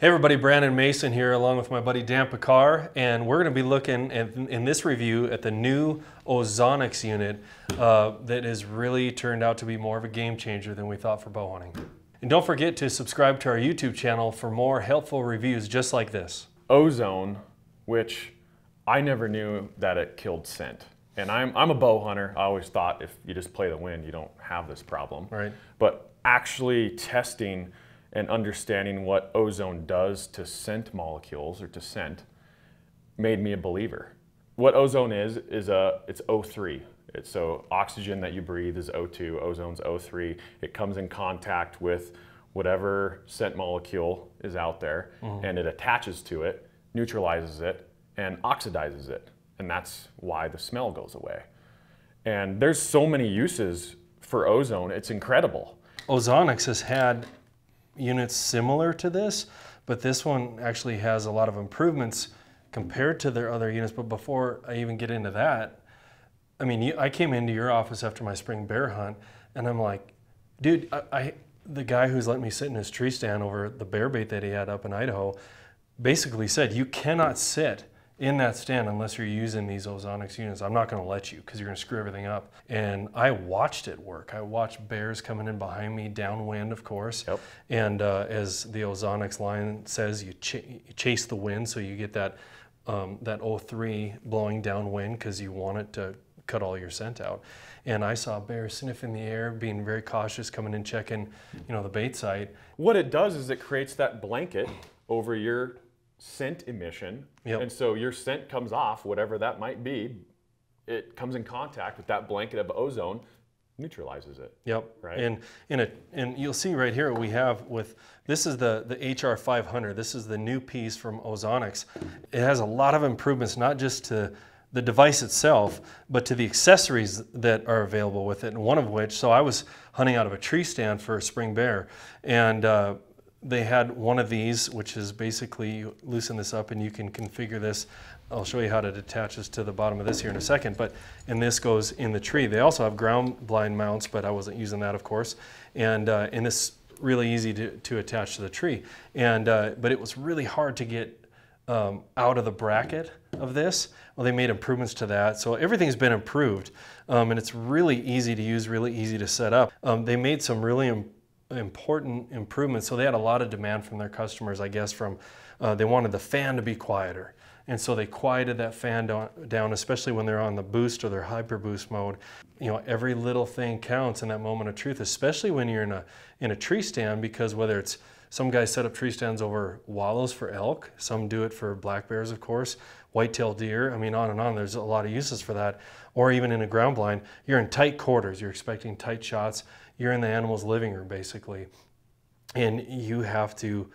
Hey everybody, Brandon Mason here along with my buddy Dan Pickar, and we're going to be looking at, in this review at the new Ozonics unit uh, that has really turned out to be more of a game changer than we thought for bow hunting. And don't forget to subscribe to our YouTube channel for more helpful reviews just like this. Ozone, which I never knew that it killed scent. And I'm, I'm a bow hunter. I always thought if you just play the wind, you don't have this problem. Right. But actually testing and understanding what ozone does to scent molecules or to scent made me a believer. What ozone is, is a, it's O3. It's so oxygen that you breathe is O2, ozone's O3. It comes in contact with whatever scent molecule is out there mm-hmm. and it attaches to it, neutralizes it, and oxidizes it. And that's why the smell goes away. And there's so many uses for ozone, it's incredible. Ozonics has had units similar to this, but this one actually has a lot of improvements compared to their other units. But before I even get into that, I mean, you, I came into your office after my spring bear hunt, and I'm like, dude, I, I the guy who's let me sit in his tree stand over the bear bait that he had up in Idaho basically said you cannot sit in that stand unless you're using these ozonics units. I'm not going to let you because you're going to screw everything up. And I watched it work. I watched bears coming in behind me, downwind, of course. Yep. And uh, as the ozonics line says, you, ch you, chase the wind, so you get that um, that O3 blowing downwind because you want it to cut all your scent out. And I saw bears sniffing the air, being very cautious, coming in checking, you know, the bait site. What it does is it creates that blanket over your scent emission. Yep. And so your scent comes off, whatever that might be, it comes in contact with that blanket of ozone, neutralizes it. Yep. Right. And in a and you'll see right here what we have with this is the the HR 500. This is the new piece from Ozonics. It has a lot of improvements, not just to the device itself, but to the accessories that are available with it. And one of which, so I was hunting out of a tree stand for a spring bear, and uh, they had one of these, which is basically you loosen this up and you can configure this. I'll show you how to it attaches to the bottom of this here in a second, but and this goes in the tree. They also have ground blind mounts, but I wasn't using that, of course. And uh, and this really easy to, to attach to the tree. And uh, but it was really hard to get um, out of the bracket of this. Well, they made improvements to that, so everything's been improved, um, and it's really easy to use, really easy to set up. Um, they made some really important improvements. So they had a lot of demand from their customers, I guess, from uh, they wanted the fan to be quieter. And so they quieted that fan down, especially when they're on the boost or their hyper boost mode. You know, every little thing counts in that moment of truth, especially when you're in a, in a tree stand, because whether it's some guys set up tree stands over wallows for elk, some do it for black bears, of course, white-tailed deer, I mean, on and on. There's a lot of uses for that. Or even in a ground blind, you're in tight quarters, you're expecting tight shots you're in the animal's living room basically. And you have to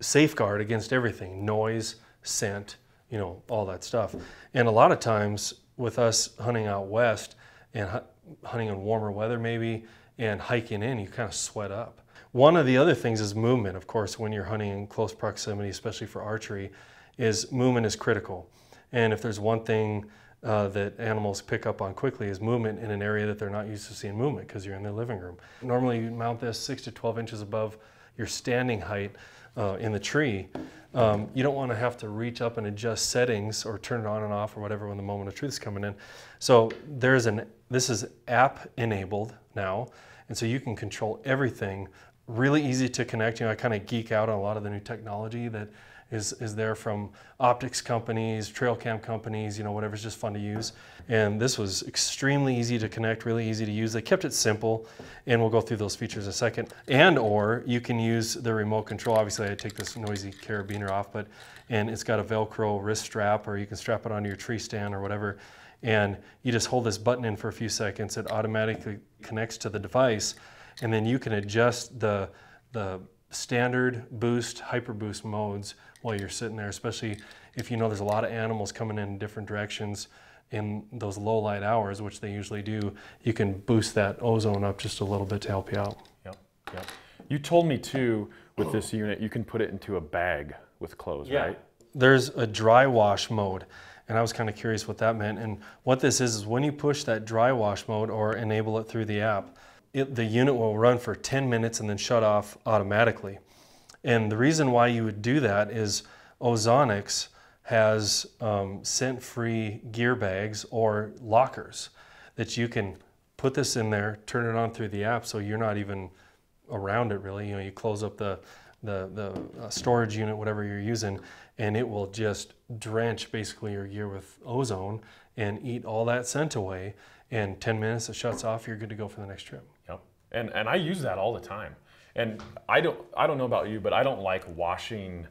safeguard against everything noise, scent, you know, all that stuff. And a lot of times with us hunting out west and hunting in warmer weather maybe and hiking in, you kind of sweat up. One of the other things is movement, of course, when you're hunting in close proximity, especially for archery, is movement is critical. And if there's one thing uh, that animals pick up on quickly is movement in an area that they're not used to seeing movement because you're in their living room. Normally you mount this 6 to 12 inches above your standing height uh, in the tree. Um, you don't want to have to reach up and adjust settings or turn it on and off or whatever when the moment of truth is coming in. So there's an, this is app enabled now. And so you can control everything really easy to connect. You know, I kind of geek out on a lot of the new technology that is, is there from optics companies, trail cam companies, you know, whatever's just fun to use. And this was extremely easy to connect, really easy to use. They kept it simple, and we'll go through those features in a second. And or you can use the remote control. Obviously, I take this noisy carabiner off, but and it's got a Velcro wrist strap, or you can strap it onto your tree stand or whatever. And you just hold this button in for a few seconds. It automatically connects to the device, and then you can adjust the the standard boost, hyper boost modes while you're sitting there, especially if you know there's a lot of animals coming in different directions in those low light hours, which they usually do, you can boost that ozone up just a little bit to help you out. Yep, yep. You told me too, with this unit, you can put it into a bag with clothes, yeah. right? There's a dry wash mode, and I was kind of curious what that meant. And what this is, is when you push that dry wash mode or enable it through the app, it, the unit will run for 10 minutes and then shut off automatically. And the reason why you would do that is Ozonics has um, scent-free gear bags or lockers that you can put this in there, turn it on through the app, so you're not even around it really. You know, you close up the the the uh, storage unit, whatever you're using, and it will just drench basically your gear with ozone and eat all that scent away. And 10 minutes, it shuts off. You're good to go for the next trip. And and I use that all the time. And I don't I don't know about you, but I don't like washing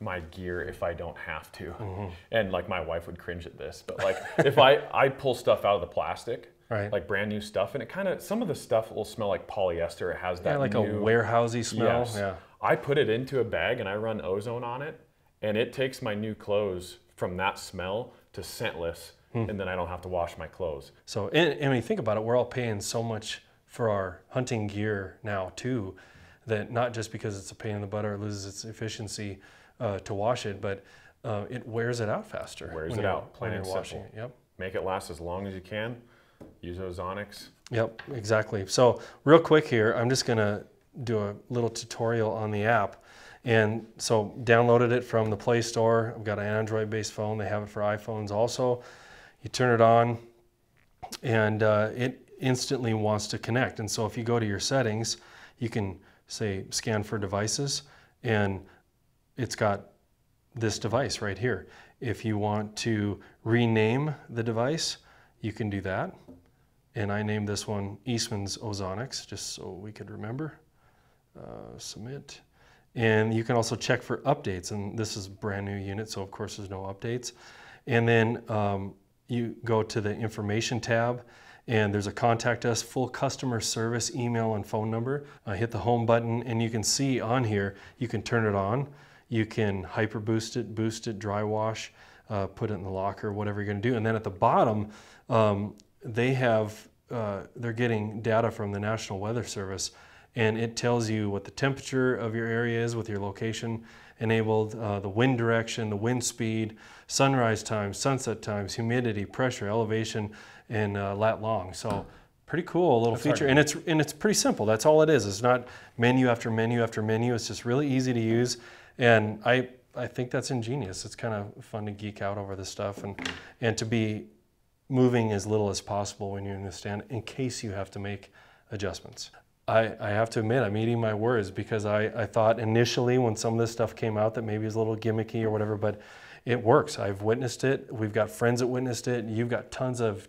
my gear if I don't have to. Mm-hmm. And like my wife would cringe at this, but like if I I pull stuff out of the plastic, Right. like brand new stuff, and it kind of some of the stuff will smell like polyester. It has that Yeah, like a new, warehousey smell. Yes. Yeah. I put it into a bag and I run ozone on it, and it takes my new clothes from that smell to scentless, Hmm. and then I don't have to wash my clothes. So, and, when you think about it, we're all paying so much for our hunting gear now too, that not just because it's a pain in the butt or it loses its efficiency uh, to wash it, but uh, it wears it out faster. Wears it out, plain and washing simple. it. Yep. Make it last as long as you can. Use ozonics. Yep, exactly. So real quick here, I'm just gonna do a little tutorial on the app. And so downloaded it from the Play Store. I've got an Android-based phone. They have it for iPhones also. You turn it on and uh, it instantly wants to connect. And so if you go to your settings, you can say scan for devices and it's got this device right here. If you want to rename the device, you can do that. And I named this one Eastman's Ozonics, just so we could remember. Uh, submit. And you can also check for updates, and this is brand new unit, so of course there's no updates. And then um, you go to the information tab, and there's a contact us, full customer service email and phone number. Uh, hit the home button, and you can see on here, you can turn it on. You can hyper boost it, boost it, dry wash, uh, put it in the locker, whatever you're going to do. And then at the bottom, um, they have uh, they're getting data from the National Weather Service, and it tells you what the temperature of your area is with your location enabled, uh, the wind direction, the wind speed, sunrise times, sunset times, humidity, pressure, elevation, and uh, lat long. So pretty cool little That's feature, and it's and it's pretty simple. That's all it is. It's not menu after menu after menu. It's just really easy to use, and I I think that's ingenious. It's kind of fun to geek out over this stuff and and to be moving as little as possible when you're in the stand in case you have to make adjustments. I, I have to admit, I'm eating my words because I, I thought initially when some of this stuff came out that maybe it's a little gimmicky or whatever, but it works. I've witnessed it. We've got friends that witnessed it. You've got tons of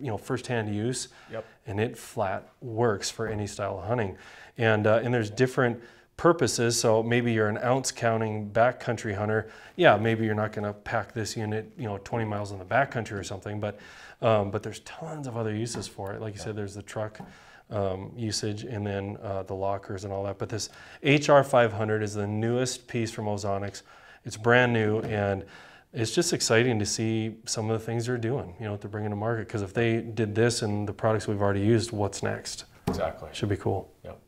you know firsthand use, Yep. and it flat works for any style of hunting. And uh, and there's different purposes. So maybe you're an ounce counting backcountry hunter. Yeah, maybe you're not going to pack this unit, you know, 20 miles in the backcountry or something. But um, but there's tons of other uses for it. Like you said, there's the truck um, usage and then uh, the lockers and all that. But this HR500 is the newest piece from Ozonics. It's brand new and it's just exciting to see some of the things they're doing, you know, what they're bringing to market. Because if they did this and the products we've already used, what's next? Exactly. Should be cool. Yep.